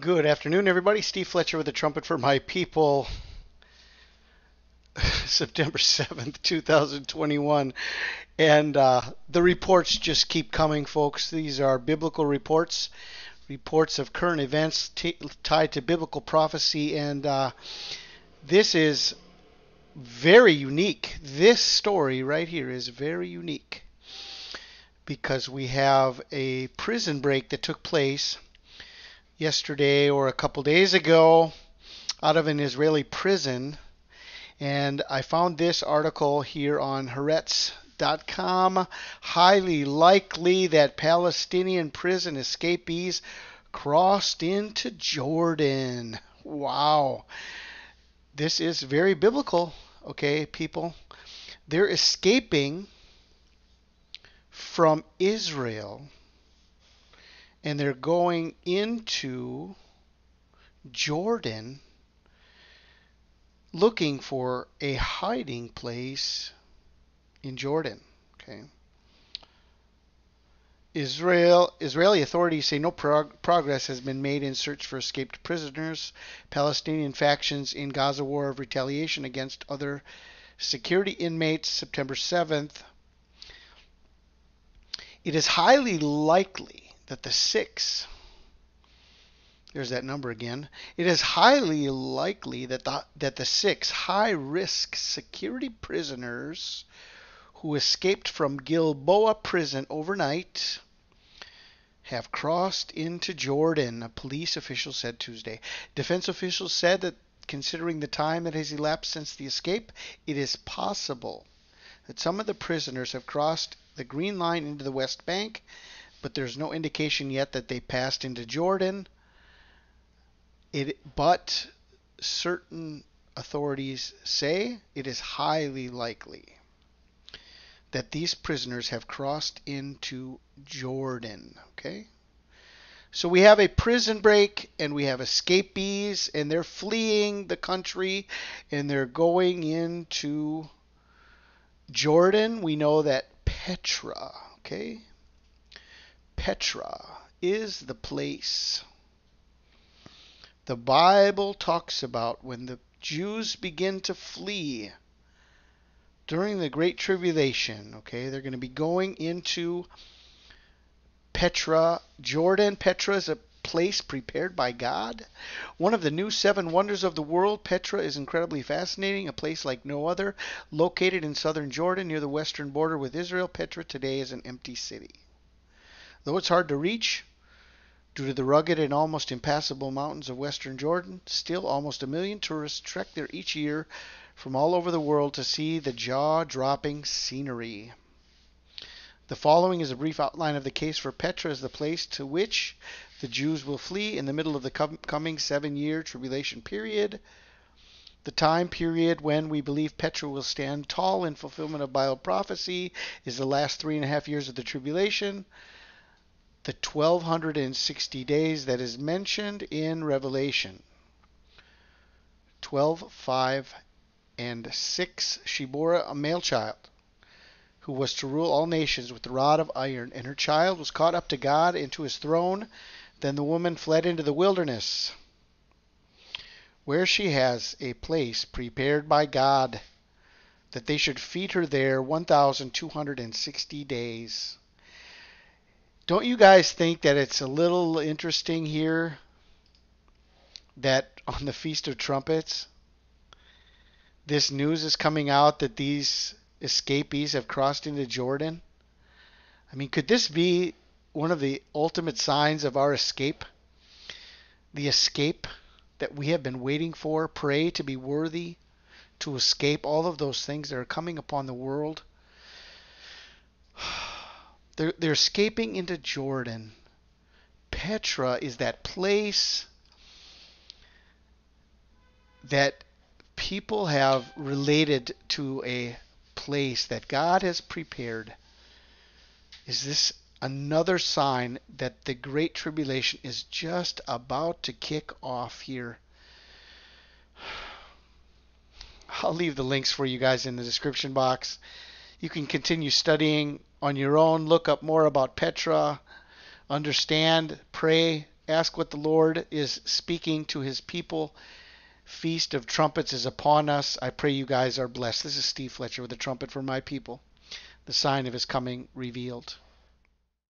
Good afternoon, everybody. Steve Fletcher with the Trumpet for My People. September 7th, 2021. And uh, the reports just keep coming, folks. These are biblical reports, reports of current events t- tied to biblical prophecy. And uh, this is very unique. This story right here is very unique because we have a prison break that took place yesterday or a couple days ago out of an Israeli prison. And I found this article here on Haaretz.com. Highly likely that Palestinian prison escapees crossed into Jordan. Wow. This is very biblical, okay, people. They're escaping from Israel and they're going into Jordan looking for a hiding place in Jordan. Okay. Israel Israeli authorities say no prog- progress has been made in search for escaped prisoners. Palestinian factions in Gaza war of retaliation against other security inmates September 7th. It is highly likely that the six, there's that number again, it is highly likely that the, that the six high risk security prisoners who escaped from Gilboa prison overnight have crossed into Jordan, a police official said Tuesday. Defense officials said that considering the time that has elapsed since the escape, it is possible that some of the prisoners have crossed the Green Line into the West Bank but there's no indication yet that they passed into Jordan. It, but certain authorities say it is highly likely that these prisoners have crossed into Jordan. Okay? So we have a prison break and we have escapees and they're fleeing the country and they're going into Jordan. We know that Petra, okay? Petra is the place the Bible talks about when the Jews begin to flee during the Great Tribulation. Okay, they're going to be going into Petra, Jordan. Petra is a place prepared by God. One of the new seven wonders of the world, Petra is incredibly fascinating, a place like no other. Located in southern Jordan near the western border with Israel, Petra today is an empty city. Though it's hard to reach due to the rugged and almost impassable mountains of western Jordan, still almost a million tourists trek there each year from all over the world to see the jaw dropping scenery. The following is a brief outline of the case for Petra as the place to which the Jews will flee in the middle of the coming seven year tribulation period. The time period when we believe Petra will stand tall in fulfillment of Bible prophecy is the last three and a half years of the tribulation the 1260 days that is mentioned in Revelation. 12 5 and 6 she bore a male child who was to rule all nations with the rod of iron and her child was caught up to God into his throne. Then the woman fled into the wilderness where she has a place prepared by God that they should feed her there 1260 days don't you guys think that it's a little interesting here that on the Feast of Trumpets, this news is coming out that these escapees have crossed into Jordan? I mean, could this be one of the ultimate signs of our escape? The escape that we have been waiting for? Pray to be worthy to escape all of those things that are coming upon the world. They're, they're escaping into Jordan. Petra is that place that people have related to a place that God has prepared. Is this another sign that the Great Tribulation is just about to kick off here? I'll leave the links for you guys in the description box. You can continue studying on your own, look up more about Petra, understand, pray ask what the Lord is speaking to his people. Feast of Trumpets is upon us. I pray you guys are blessed. This is Steve Fletcher with the trumpet for my people, the sign of his coming revealed.